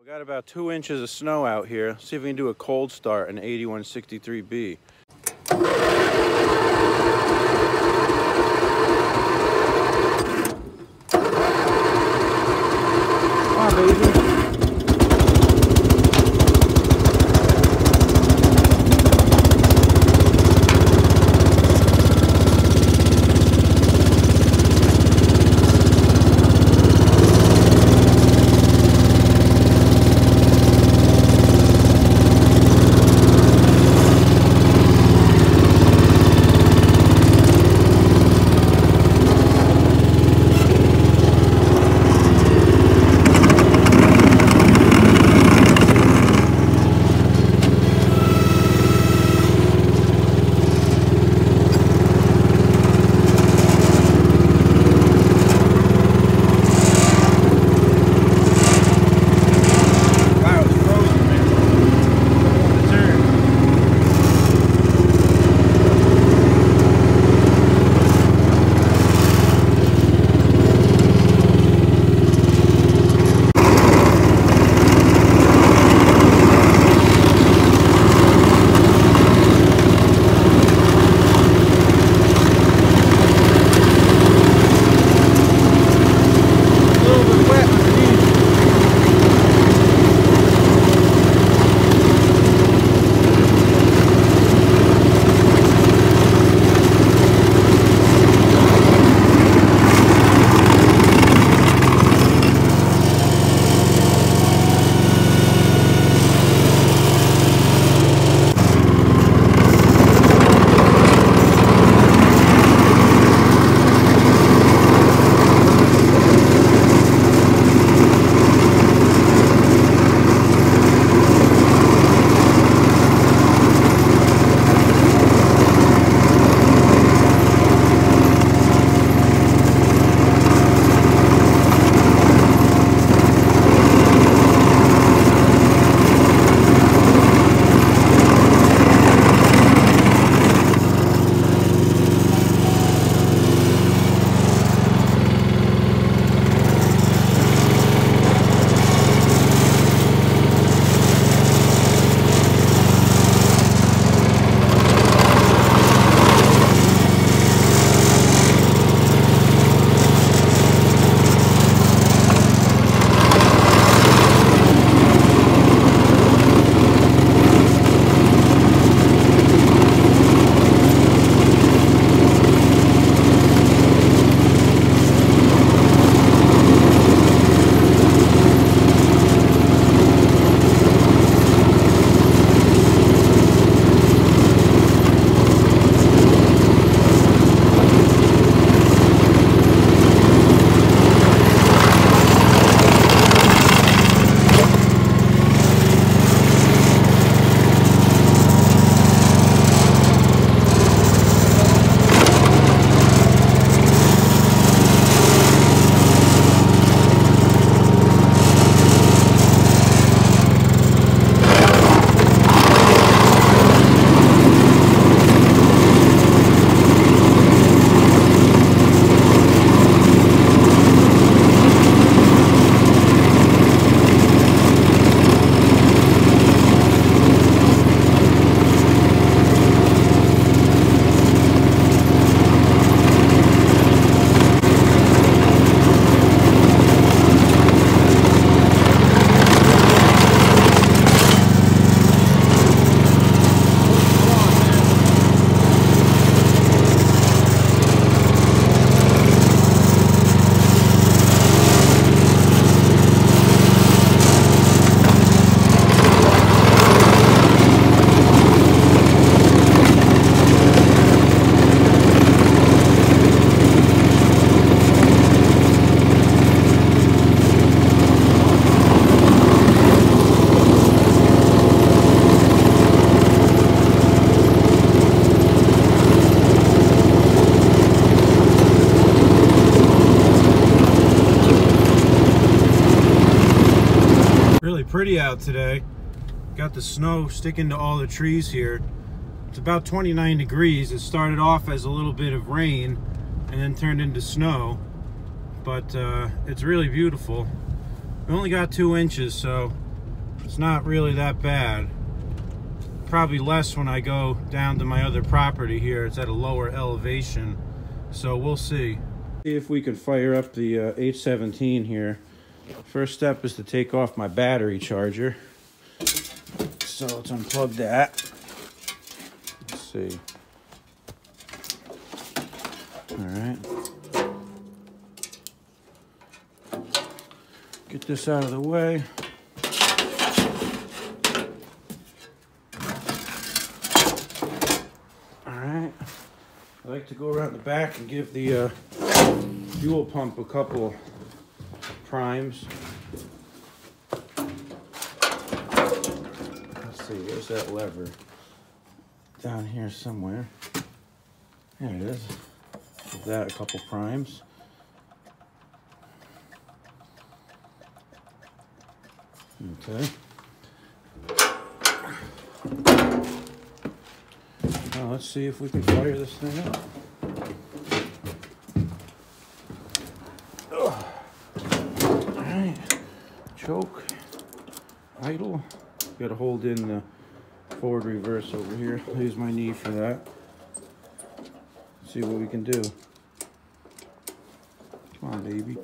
We got about two inches of snow out here. See if we can do a cold start in 8163B. Come on, baby. Really pretty out today. Got the snow sticking to all the trees here. It's about 29 degrees. It started off as a little bit of rain and then turned into snow. But uh, it's really beautiful. We only got two inches, so It's not really that bad. Probably less when I go down to my other property here. It's at a lower elevation. So we'll see. See if we can fire up the uh, H17 here. First step is to take off my battery charger. So let's unplug that. Let's see. All right. Get this out of the way. All right. I like to go around the back and give the uh, fuel pump a couple primes. Let's see, where's that lever? Down here somewhere. There it is. Give that a couple primes. Okay. Now let's see if we can fire this thing up. Ugh. All right, choke, idle. Got to hold in the forward reverse over here. I'll use my knee for that. See what we can do. Come on, baby.